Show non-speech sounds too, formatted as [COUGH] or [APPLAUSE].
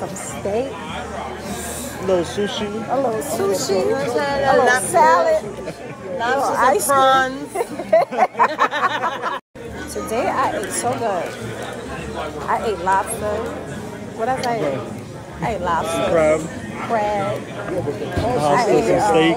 Some steak, A little sushi. a little sushi, a little salad, little ice prawns. [LAUGHS] Today I ate so good. I ate lobster. What else I ate? I ate lobster, Crab. crab. I ate uh, steak.